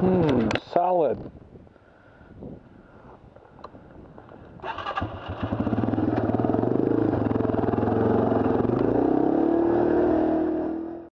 Hmm,